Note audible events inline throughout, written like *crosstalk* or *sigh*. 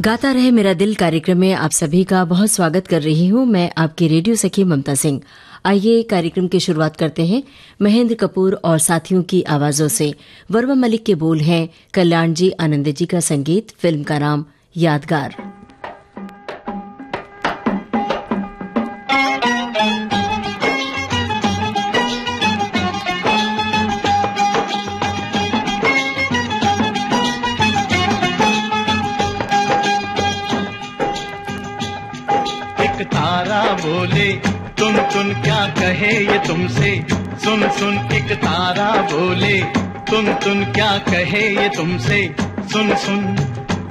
गाता रहे मेरा दिल कार्यक्रम में आप सभी का बहुत स्वागत कर रही हूँ। मैं आपकी रेडियो सखी ममता सिंह। आइए कार्यक्रम की शुरुआत करते हैं महेंद्र कपूर और साथियों की आवाजों से। वर्मा मलिक के बोल हैं, कल्याण जी आनंद जी का संगीत, फ़िल्म का नाम यादगार। तुमसे सुन सुन एक तारा बोले। तुम तुम क्या कहे ये तुमसे? सुन सुन।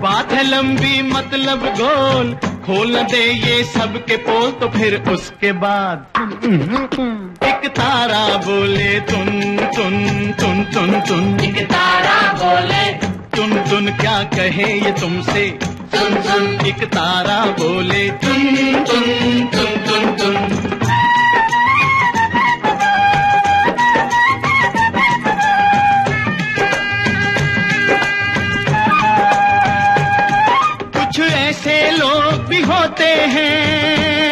बात है लंबी मतलब गोल। खोल दे ये सब के पोल तो फिर उसके बाद। एक तारा बोले तुम तुम तुम तुम तुम। एक तारा बोले। तुम तुम क्या कहे ये तुमसे? सुन सुन। एक तारा बोले तुम तुम तुम तुम तुम। हैं।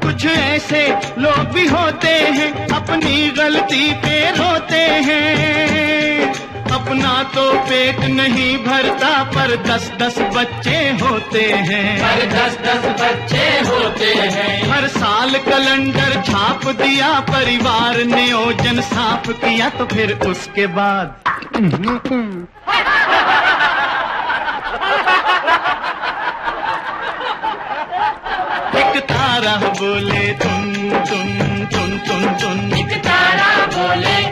कुछ ऐसे लोग भी होते हैं अपनी गलती पे रोते हैं। अपना तो पेट नहीं भरता पर दस दस बच्चे होते हैं। हर दस दस बच्चे होते हैं। हर साल कैलेंडर छाप दिया परिवार ने ओजन साफ़ किया तो फिर उसके बाद *laughs* एक तारा बोले तुम तुम तुम तुम तुम। एक तारा बोले।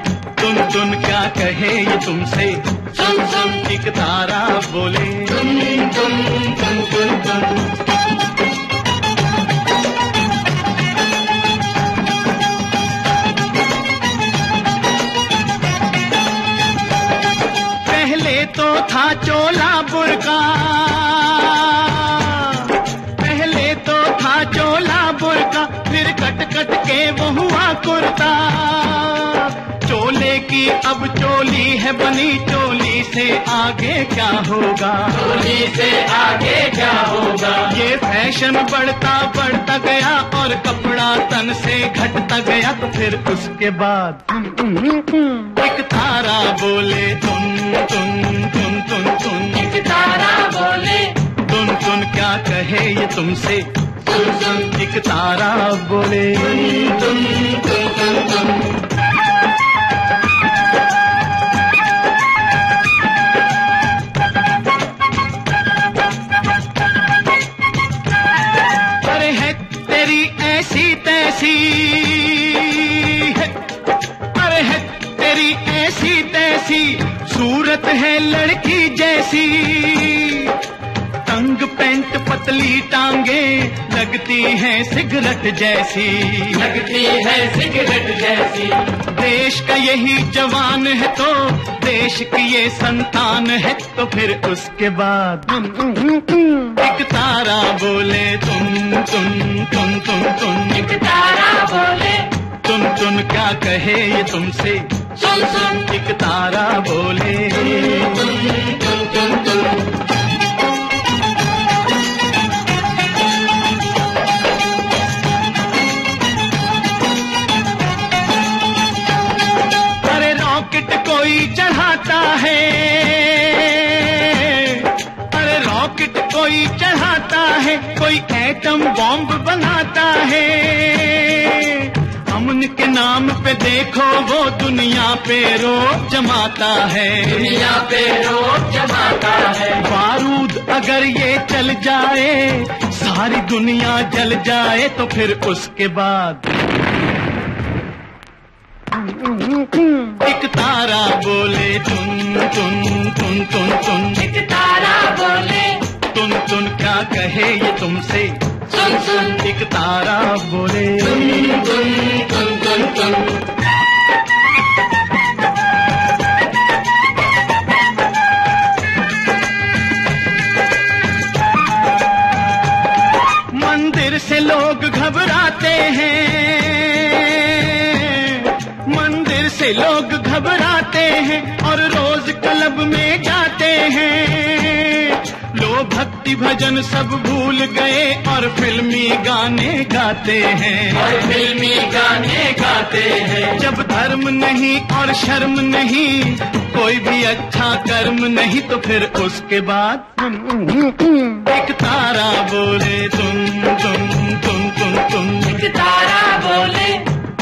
तुम तुम क्या कहे ये तुमसे? सुन सुन एक तारा बोले तुम तुम तुम तुम तुम। पहले तो था चोला बुरका। फिर कट कट के वो हुआ कुर्ता। चोले की अब चोली है बनी चोली से आगे क्या होगा? चोली से आगे क्या होगा? ये फ़ैशन बढ़ता बढ़ता गया और कपड़ा तन से घटता गया तो फिर उसके बाद एक तारा बोले तुम तुम तुम तुम तुम। एक तारा बोले तुम तुम क्या कहे ये तुमसे? एक तारा बोले अरे है तेरी ऐसी तैसी अरे है तेरी ऐसी तैसी, सूरत है लड़की जैसी। पेंट पतली टांगे लगती है सिगरेट जैसी। लगती है सिगरेट जैसी। देश का यही जवान है तो देश की ये संतान है तो फिर उसके बाद एक तारा बोले तुम तुम तुम तुम तुम। एक तारा बोले। तुम तुम क्या कहे ये तुमसे? सुन सुन एक तारा बोले। तुम तुम तुम तुम चढ़ाता है। अरे रॉकेट कोई चढ़ाता है कोई एटम बॉम्ब बनाता है। अमन के नाम पे देखो वो दुनिया पे रोक जमाता है। दुनिया पे रोक जमाता है। बारूद अगर ये चल जाए सारी दुनिया जल जाए तो फिर उसके बाद एक तारा बोले तुम तुम तुम तुम तुम। एक तारा बोले तुम तुम क्या कहे ये तुमसे? सुन सुन। एक तारा बोले तुम तुम तुम तुम मंदिर से लोग घबराते हैं। भक्ति भजन सब भूल गए और फिल्मी गाने गाते हैं। और फिल्मी गाने गाते हैं। जब धर्म नहीं और शर्म नहीं कोई भी अच्छा कर्म नहीं तो फिर उसके बाद एक तारा बोले तुम तुम तुम तुम तुम। एक तारा बोले।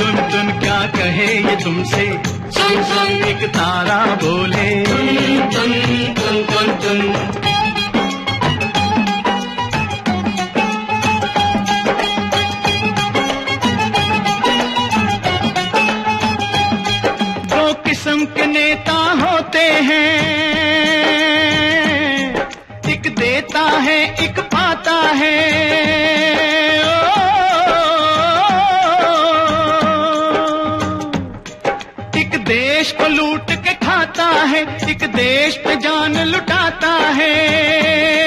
तुम तुम क्या कहे ये तुमसे? सुन सुन एक तारा बोले। तुम तुम तुम तुम तुम। हैं। एक देता है एक पाता है। ओ, एक देश को लूट के खाता है एक देश पे जान लुटाता है।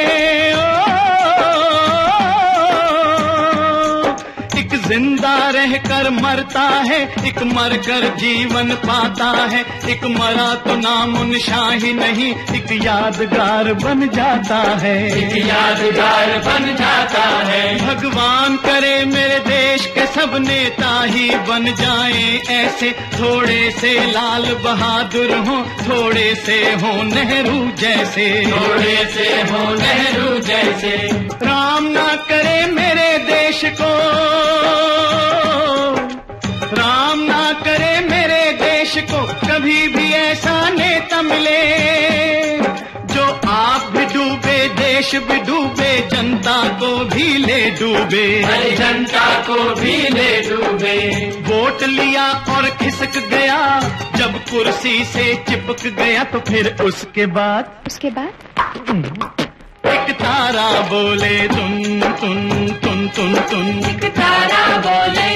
रहकर मरता है एक मर कर जीवन पाता है। एक मरा तो नाम निशान ही नहीं एक यादगार बन जाता है। एक यादगार बन जाता है। भगवान करे मेरे देश के सब नेता ही बन जाएँ। ऐसे थोड़े से लाल बहादुर हो थोड़े से हो नेहरू जैसे। थोड़े से हो नेहरू जैसे। राम ना करे मेरे देश को देश भी डूबे जनता को भी ले डूबे। जनता को भी ले डूबे। वोट लिया और खिसक गया जब कुर्सी से चिपक गया तो फिर उसके बाद उसके बाद? एक तारा बोले तुम तुम तुम तुम तुम एक तारा बोले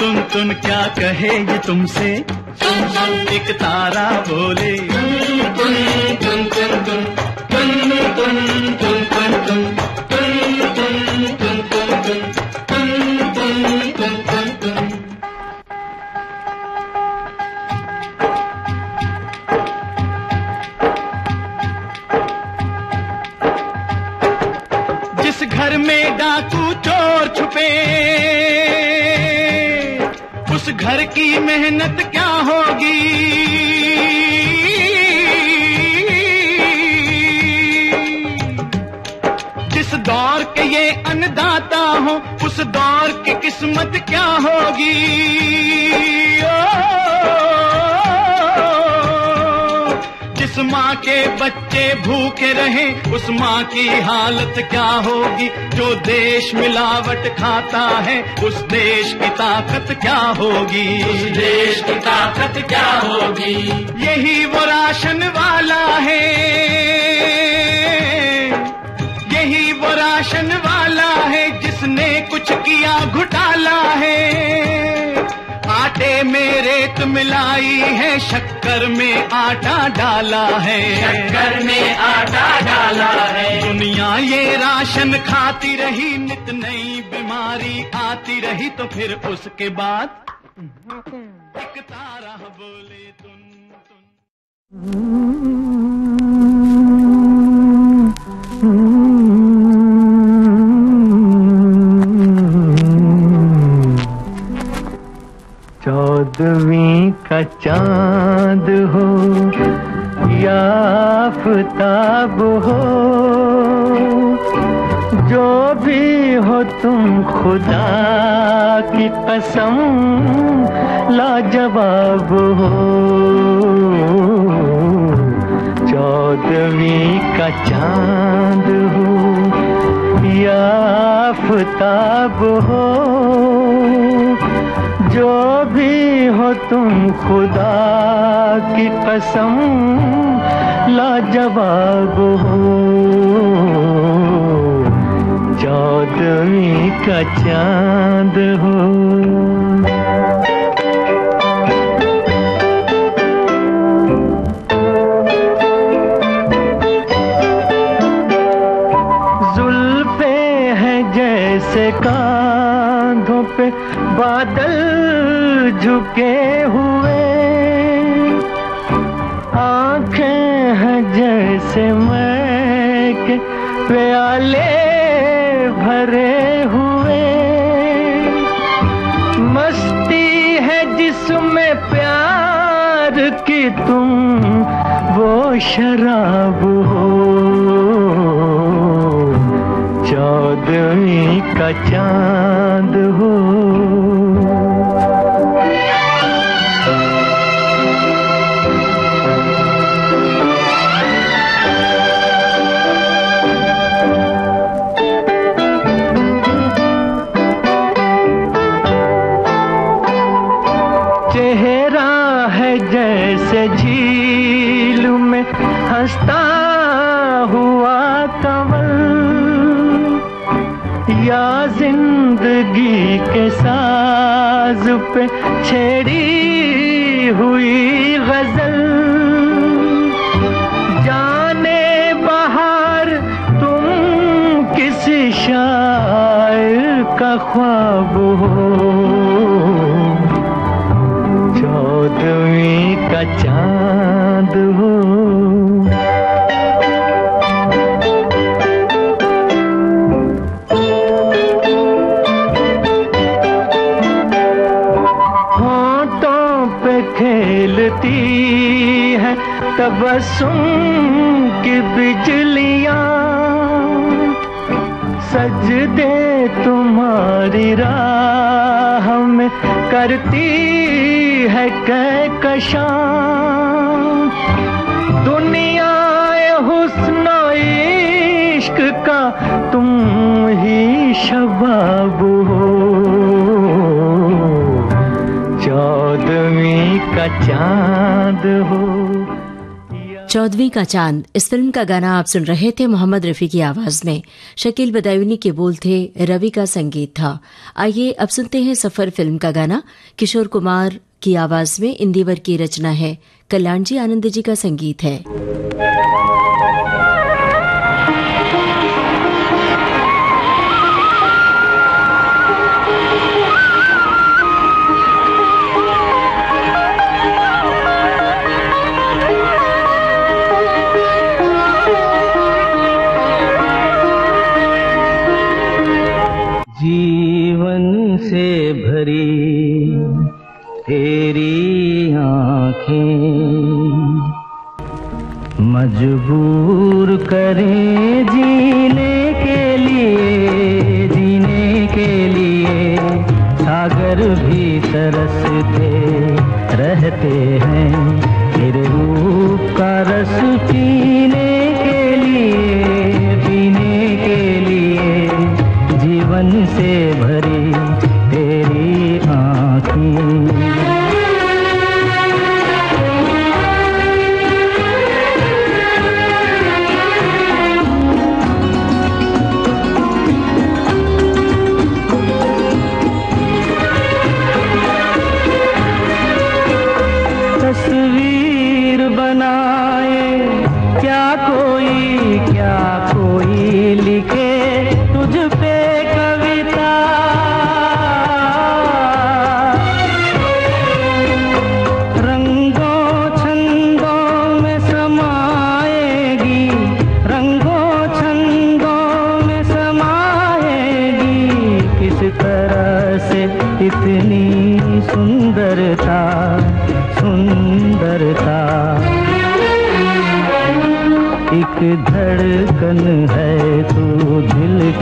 तुम तुम क्या कहे ये तुमसे? तुम तुम एक तारा बोले तुम तुम तुम तुम तुम घर में डाकू चोर छुपे उस घर की मेहनत क्या होगी? किस्मत क्या होगी? ओ, जिस माँ के बच्चे भूखे रहे उस माँ की हालत क्या होगी? जो देश मिलावट खाता है उस देश की ताकत क्या होगी? उस देश की ताकत क्या होगी? यही वो राशन वाला है। यही वो राशन वाला किया घुटाला है। आटे में रेत मिलाई है शक्कर में आटा डाला है। शक्कर में आटा डाला है। दुनिया ये राशन खाती रही नित नई बीमारी आती रही तो फिर उसके बाद एक तारा बोले तुम तुम। चौदवी का चाँद हो, या हो। जो भी हो तुम खुदा की कसम, लाजवाब हो। चौदवी का चाँद हो, या आफताब हो। जो भी हो तुम खुदा की कसम, लाजवाब हो। चौदवी का चाँद हो। जुल्फे हैं जैसे कांधों पे बादल। झुके हुए। आँखें हैं जैसे मैं प्याले भरे हुए। मस्ती है जिसमें प्यार की तुम, वो शराब हो। चौदवी का चाँद पे छेड़ी हुई गज़ल। जाने बाहर तुम किस शायर का ख्वाब तबसुम की बिजलियाँ सजदे तुम्हारी राह में करती है कहकशां। दुनिया हुस्न इश्क का तुम ही शबाब हो। चौदवी का चाँद हो। चौदवी का चाँद। इस फ़िल्म का गाना आप सुन रहे थे मोहम्मद रफी की आवाज़ में। शकील बदायूनी के बोल थे, रवि का संगीत था। आइए अब सुनते हैं सफ़र फ़िल्म का गाना। किशोर कुमार की आवाज़ में इंदिवर की रचना है। कल्याण जी आनंद जी का संगीत है।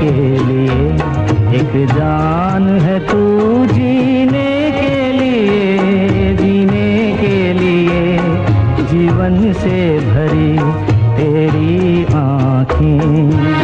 के लिए एक जान है तू जीने के लिए, जीने के लिए। जीवन से भरी तेरी आँखें।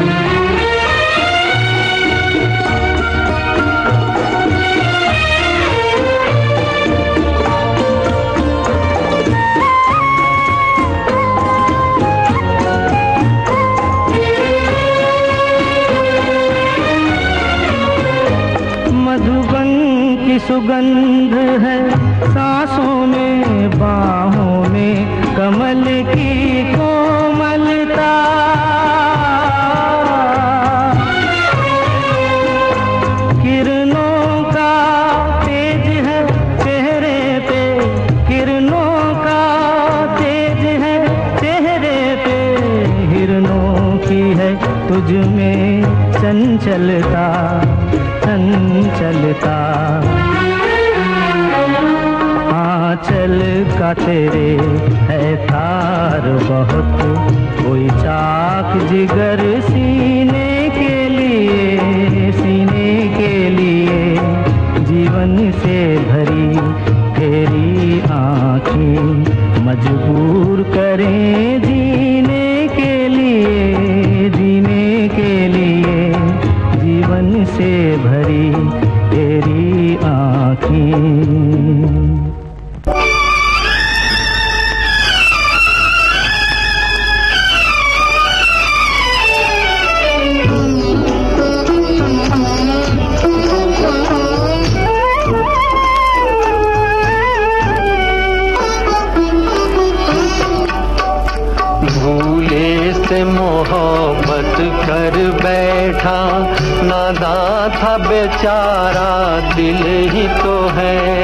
मोहब्बत कर बैठा। नादा था बेचारा, दिल ही तो है।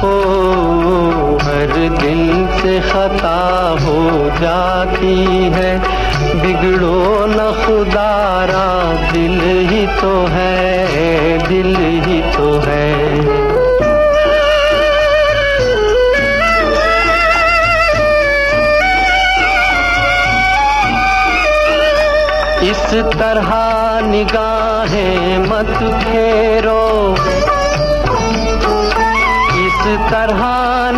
ओ, हर दिल से खता हो जाती है। बिगड़ो न खुदारा, दिल ही तो है, दिल ही तो है। इस तरह निगाहें मत फेरो। इस तरह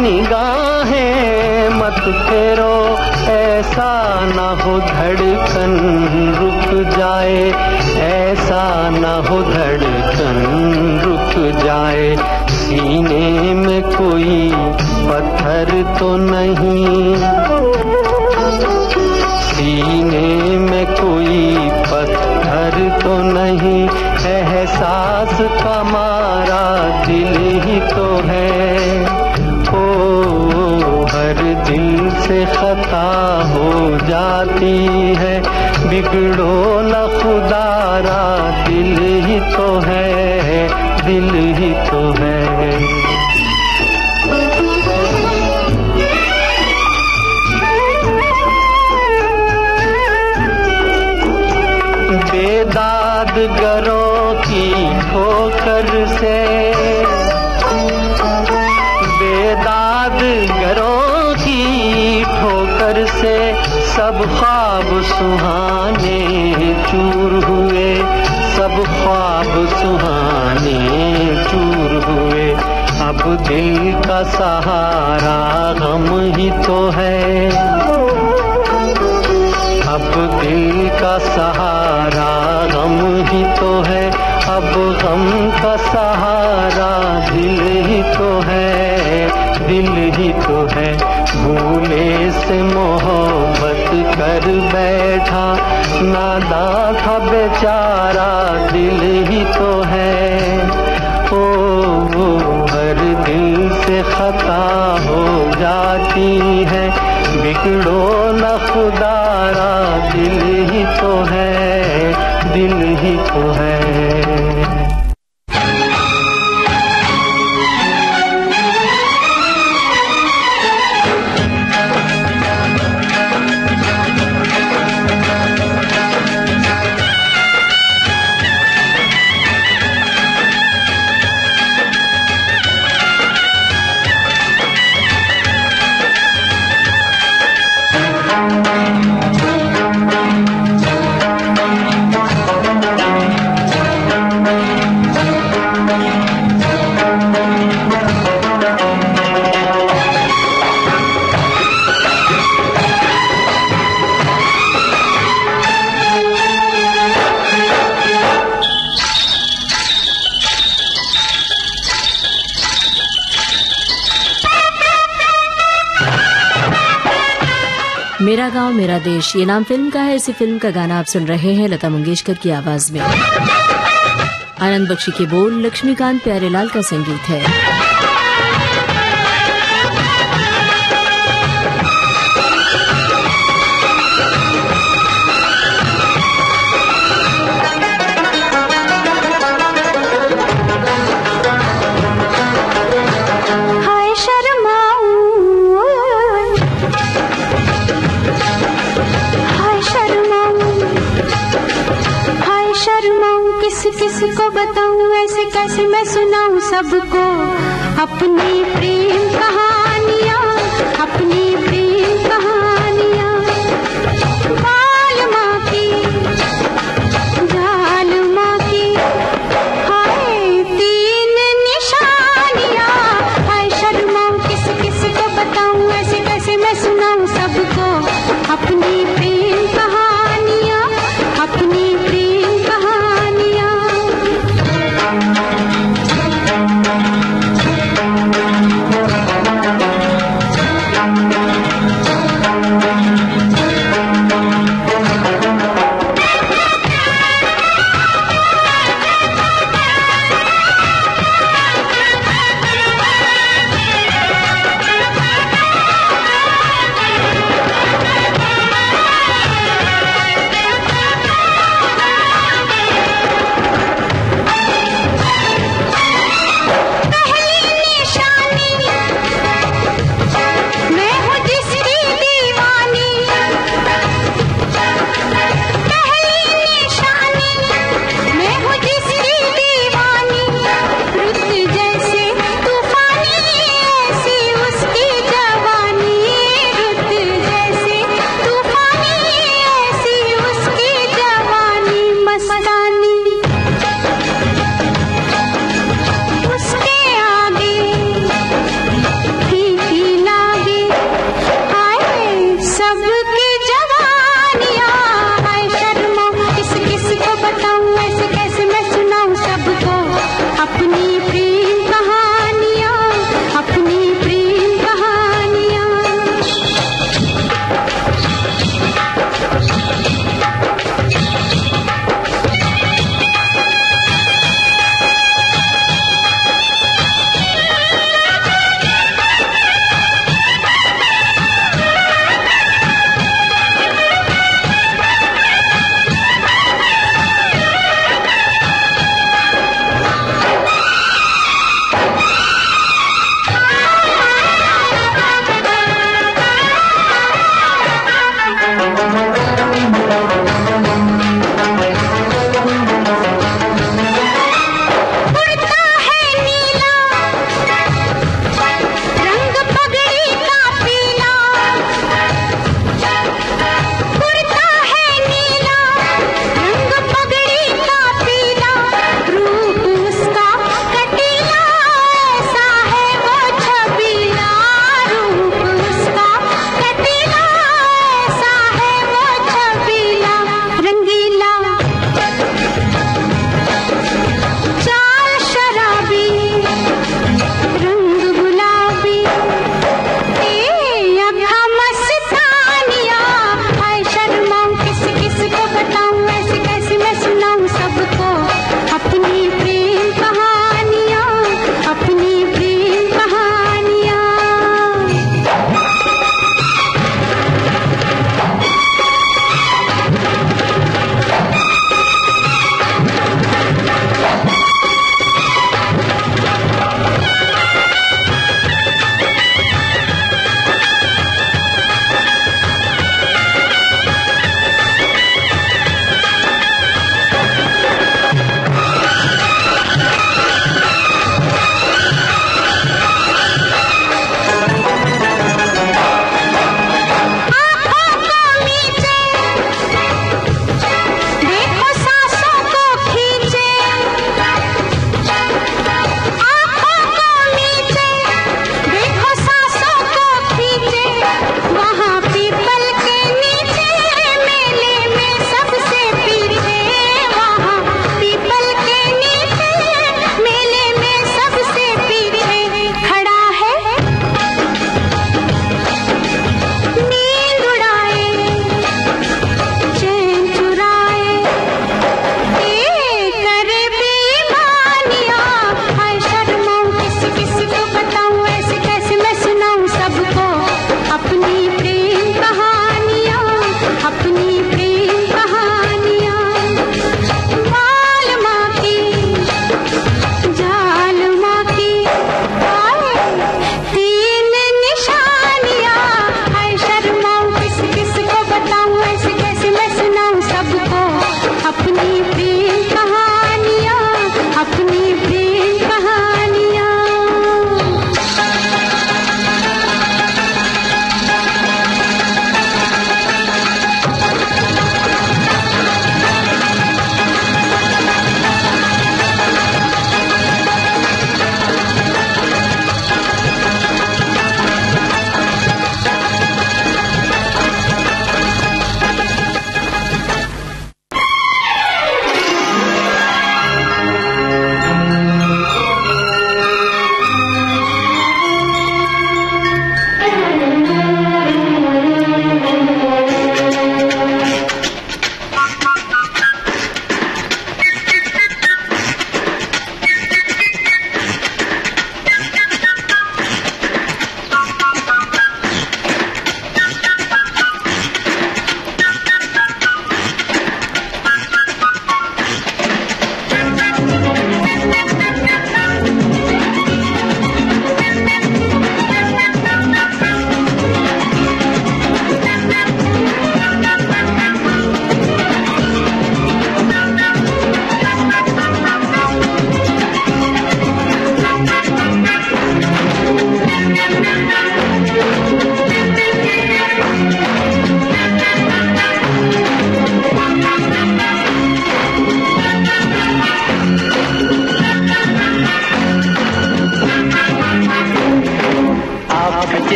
निगाहें मत फेरो। ऐसा न हो धड़कन रुक जाए। ऐसा न हो धड़कन रुक जाए। सीने में कोई पत्थर तो नहीं। सीने में कोई पत्थर तो नहीं एहसास का मारा दिल ही तो है। ओ, हर दिल से खता हो जाती है, बिगड़ो न खुदारा, दिल ही तो है, दिल ही तो है। बेदाद की ठोकर से। बेदाद गरों की ठोकर से सब ख्वाब सुहाने चूर हुए। सब ख्वाब सुहाने चूर हुए। अब दिल का सहारा गम ही तो है। अब दिल का सहारा गम ही तो है, अब गम का सहारा दिल ही तो है, दिल ही तो है। भूले से मोहब्बत कर बैठा, नादा था बेचारा, दिल ही तो है। ओ, हर दिल से खता हो जाती है बिगड़ो न खुदारा दिल ही तो है दिल ही तो है। मेरा गाँव, मेरा देश। ये नाम फ़िल्म का है। इसी फ़िल्म का गाना आप सुन रहे हैं लता मंगेशकर की आवाज़ में। आनंद बख्शी के बोल, लक्ष्मीकांत प्यारेलाल का संगीत है। अपनी प्रेम कहानियाँ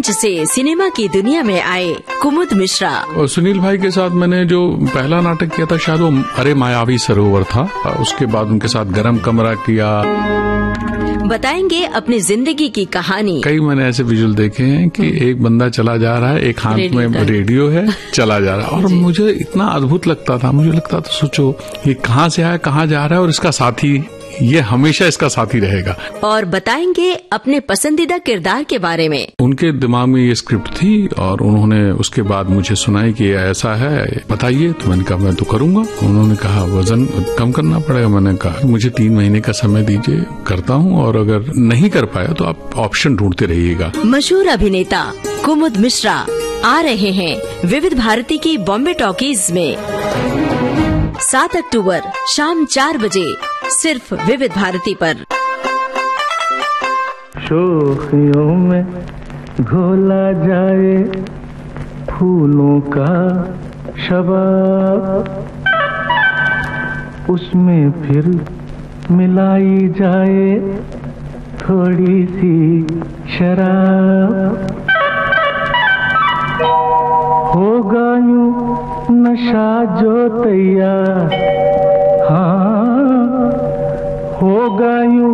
रंगमंच से सिनेमा की दुनिया में आए कुमुद मिश्रा। और सुनील भाई के साथ मैंने जो पहला नाटक किया था शायद वो अरे मायावी सरोवर था। उसके बाद उनके साथ गरम कमरा किया। बताएँगे अपनी ज़िंदगी की कहानी। कई मैंने ऐसे विजुअल देखे हैं कि एक बंदा चला जा रहा है एक हाथ रेडियो में। रेडियो है *laughs* चला जा रहा है। और मुझे इतना अद्भुत लगता था मुझे लगता था सोचो ये कहाँ से आया कहाँ जा रहा है और इसका साथी ये हमेशा इसका साथी रहेगा। और बताएँगे अपने पसंदीदा किरदार के बारे में। उनके दिमाग में ये स्क्रिप्ट थी और उन्होंने उसके बाद मुझे सुनाई कि ऐसा है बताइए तो मैंने कहा मैं तो करूँगा। उन्होंने कहा वज़न कम करना पड़ेगा। मैंने कहा मुझे तीन महीने का समय दीजिए करता हूँ और अगर नहीं कर पाया तो आप ऑप्शन ढूंढते रहिएगा। मशहूर अभिनेता कुमुद मिश्रा आ रहे हैं विविध भारती की बॉम्बे टॉकीज में। सात अक्टूबर शाम चार बजे सिर्फ़ विविध भारती पर। शोखियों में घोला जाए फूलों का शबाब। उसमें फिर मिलाई जाए थोड़ी सी शराब। होगा यू नशा जो तैयार हाँ हो गयू,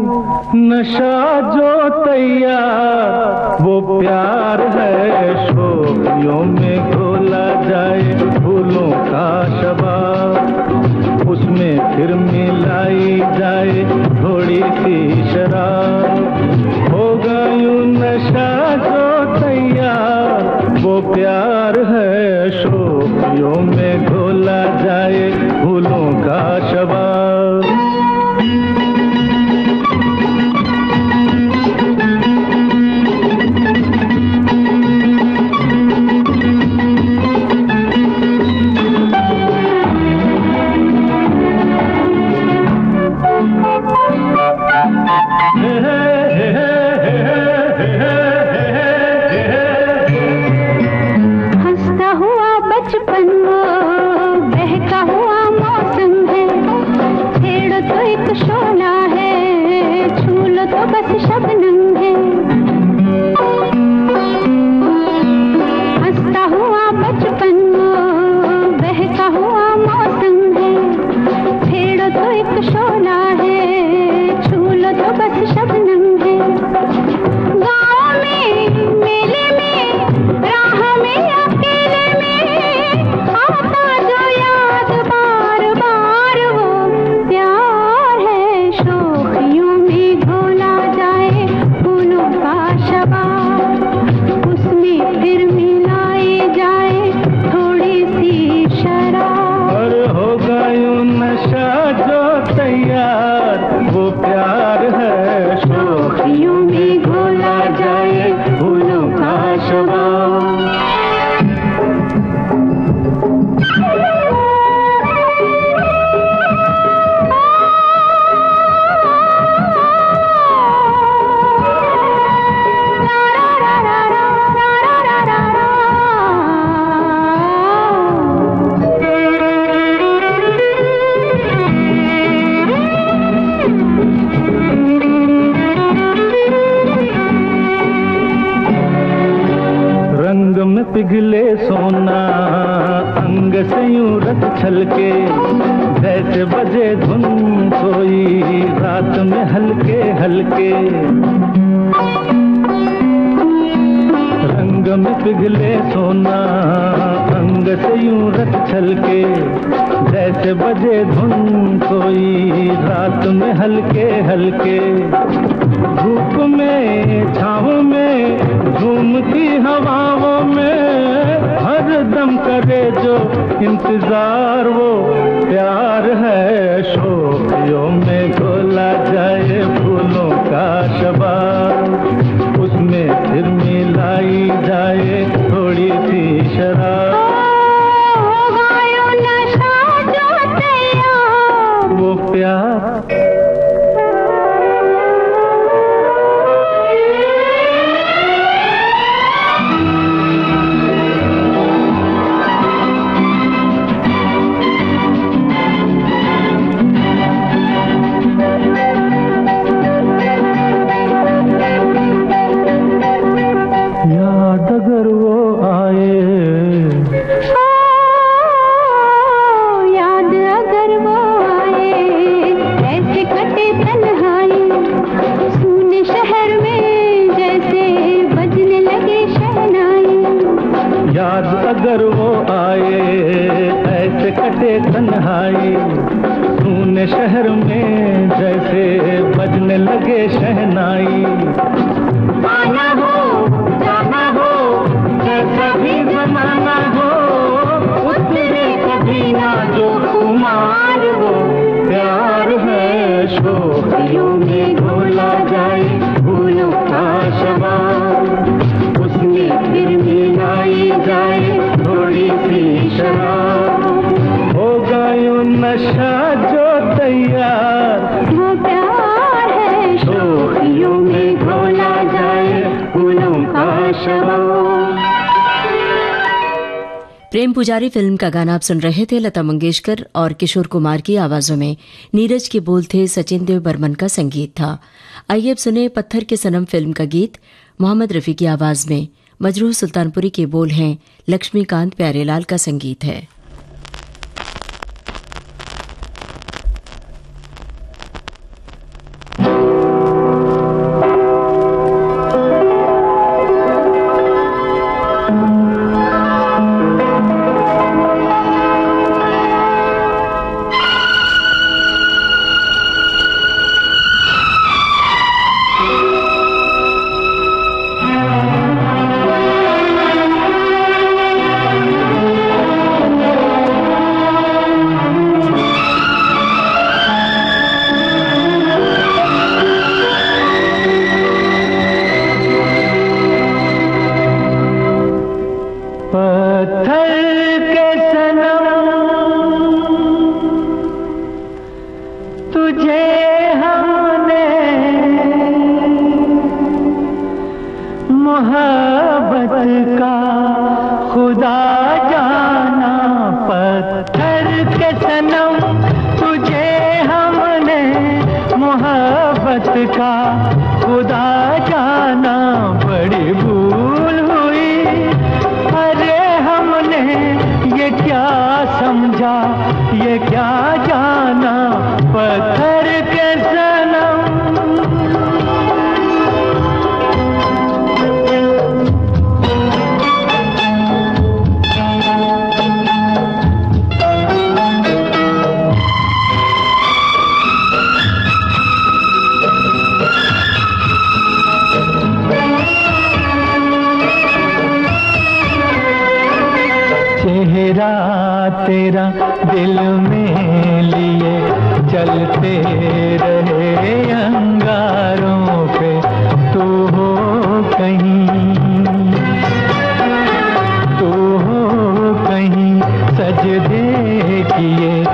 नशा जो तैयार, वो प्यार है शोभियों में खोला जाए, फूलों का शबाब उसमें फिर मिलाई जाए थोड़ी सी शराब। हो गयू, नशा जो तैयार, वो प्यार है शोभियों में खोला जाए, फूलों का शबाब पुजारी फ़िल्म का गाना आप सुन रहे थे लता मंगेशकर और किशोर कुमार की आवाजों में। नीरज के बोल थे सचिन देव बर्मन का संगीत था। आइए अब सुने पत्थर के सनम फ़िल्म का गीत, मोहम्मद रफी की आवाज़ में। मजरूह सुल्तानपुरी के बोल हैं, लक्ष्मीकांत प्यारेलाल का संगीत है। तेरा दिल में लिए जलते रहे अंगारों पे, तू हो कहीं, तू हो कहीं सजदे किए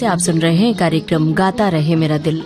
से आप सुन रहे हैं कार्यक्रम गाता रहे मेरा दिल।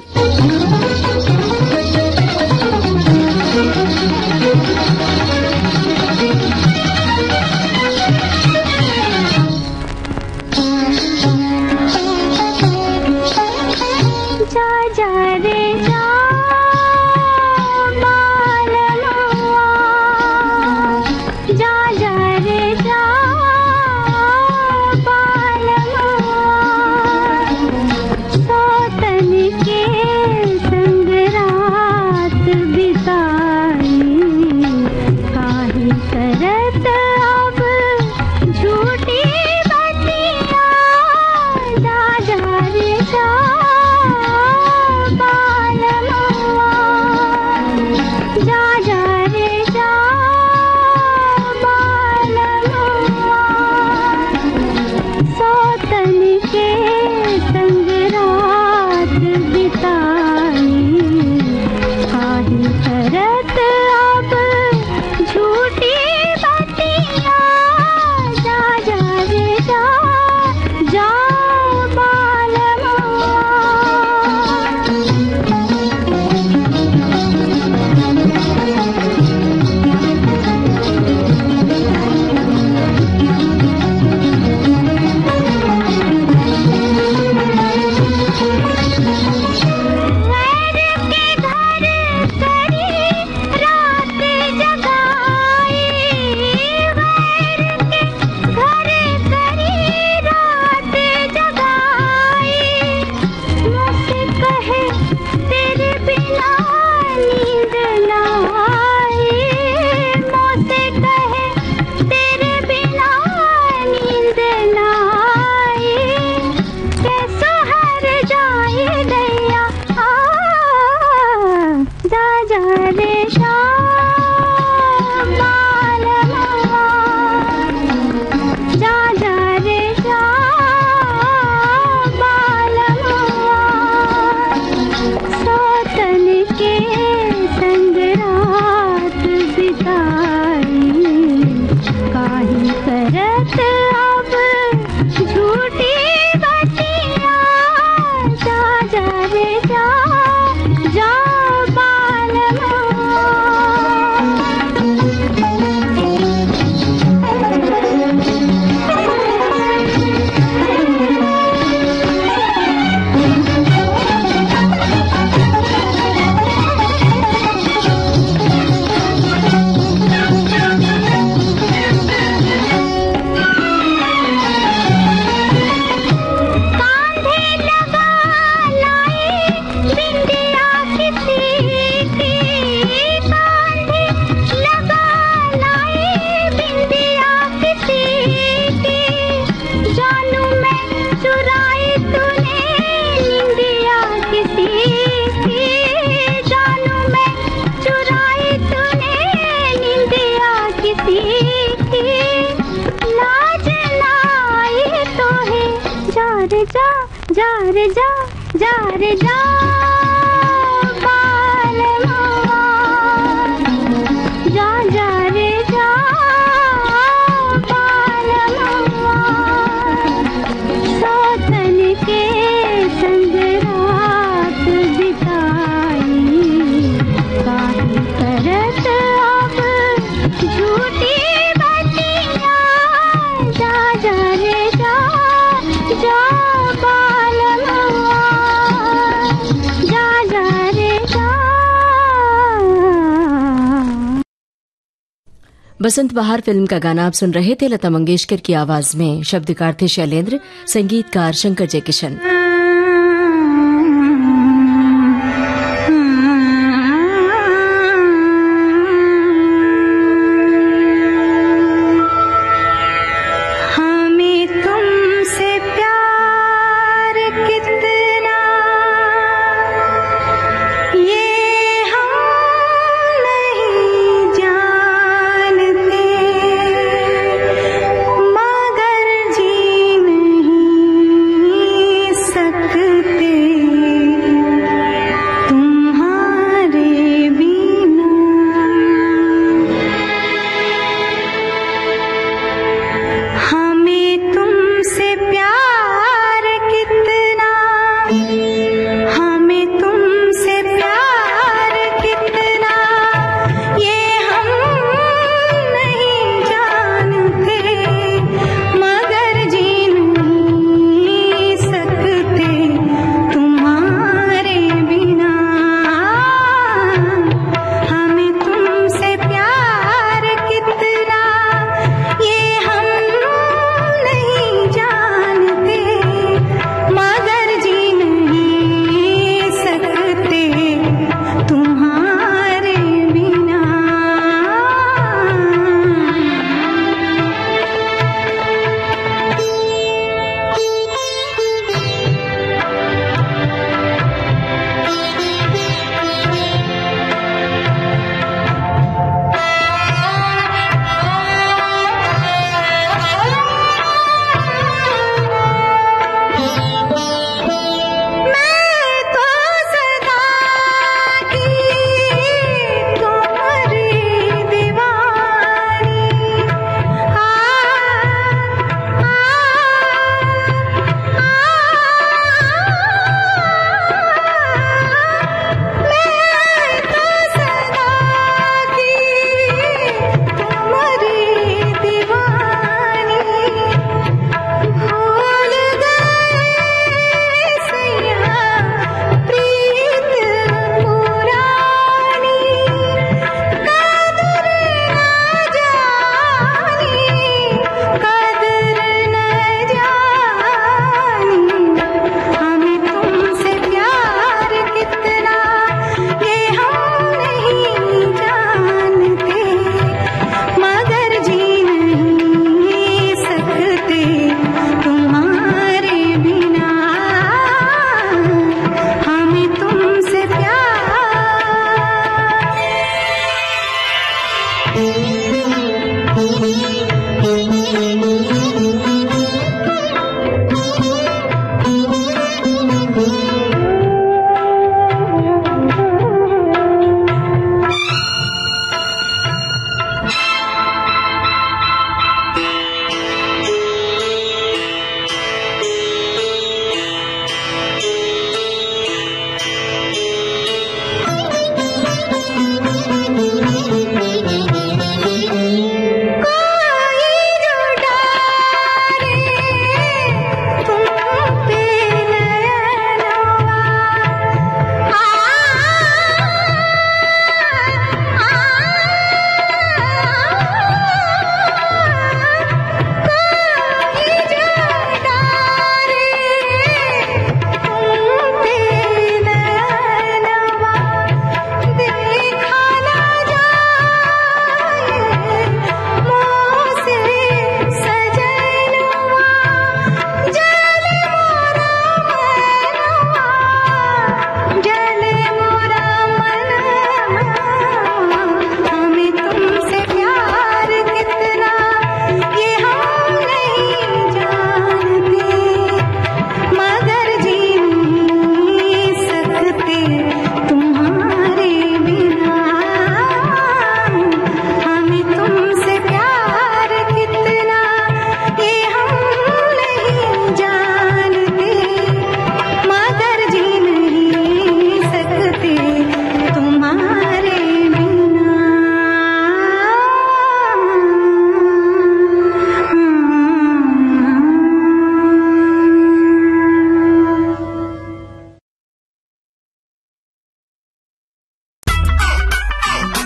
बसंत बहार फ़िल्म का गाना आप सुन रहे थे लता मंगेशकर की आवाज़ में शब्दकार थे शैलेंद्र, संगीतकार शंकर जयकिशन।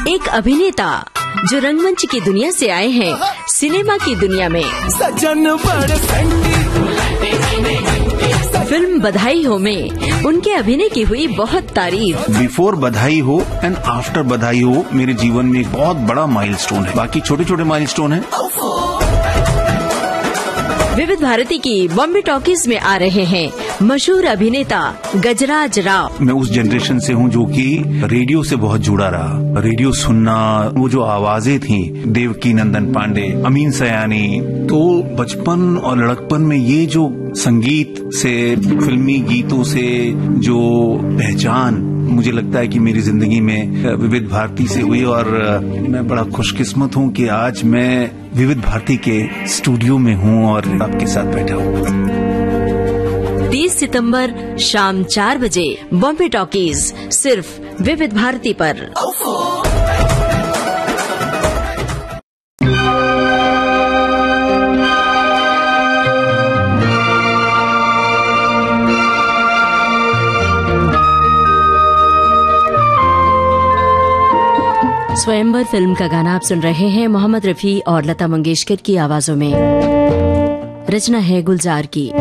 एक अभिनेता जो रंगमंच की दुनिया से आए हैं सिनेमा की दुनिया में। सजन फ़िल्म बधाई हो में उनके अभिनय की हुई बहुत तारीफ़। बिफोर बधाई हो एंड आफ्टर बधाई हो मेरे जीवन में एक बहुत बड़ा माइलस्टोन है। बाकी छोटे छोटे माइलस्टोन है। विविध भारती की बॉम्बे टॉकीज में आ रहे हैं मशहूर अभिनेता गजराज राव। मैं उस जनरेशन से हूँ जो कि रेडियो से बहुत जुड़ा रहा। रेडियो सुनना, वो जो आवाज़ें थी, देवकी, नंदन पांडे, अमीन सयानी तो बचपन और लड़कपन में ये जो संगीत से, फिल्मी गीतों से जो पहचान मुझे लगता है कि मेरी ज़िंदगी में विविध भारती से हुई और मैं बड़ा खुशकिस्मत हूँ कि आज मैं विविध भारती के स्टूडियो में हूँ और आपके साथ बैठा हूँ। 30 सितंबर शाम चार बजे बॉम्बे टॉकीज सिर्फ़ विविध भारती पर। स्वयंवर फ़िल्म का गाना आप सुन रहे हैं मोहम्मद रफी और लता मंगेशकर की आवाजों में। रचना है गुलजार की।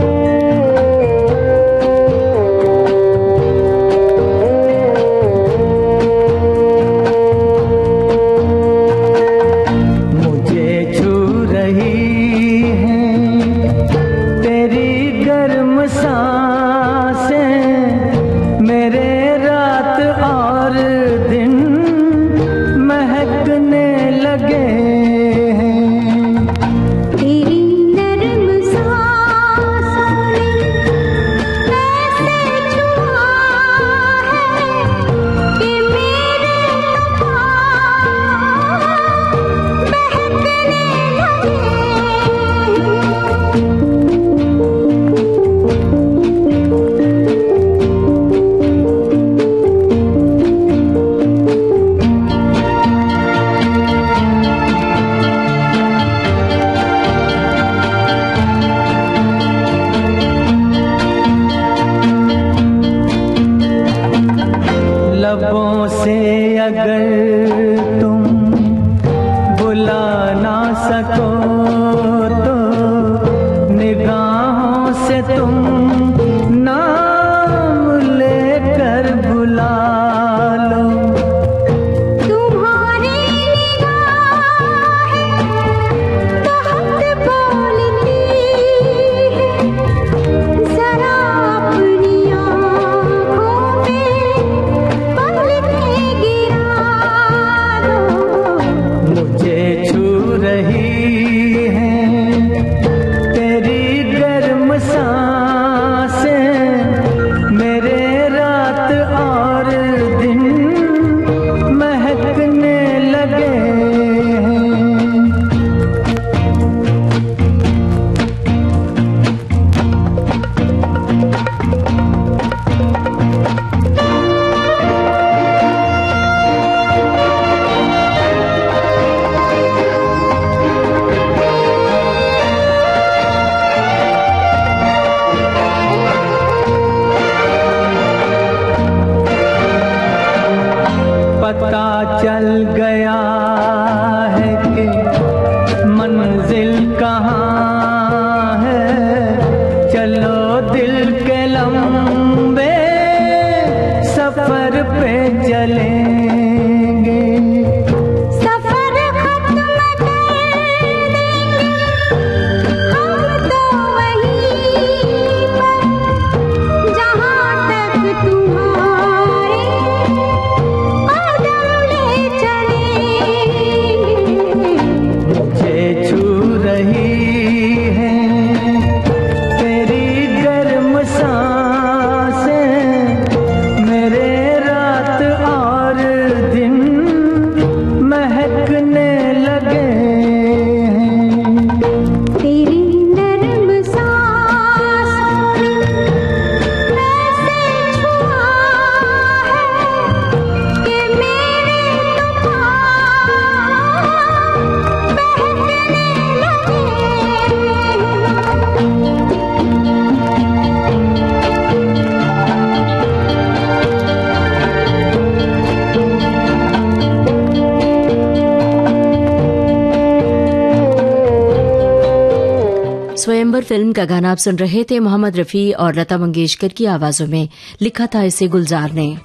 का गाना आप सुन रहे थे मोहम्मद रफी और लता मंगेशकर की आवाजों में। लिखा था इसे गुलजार ने।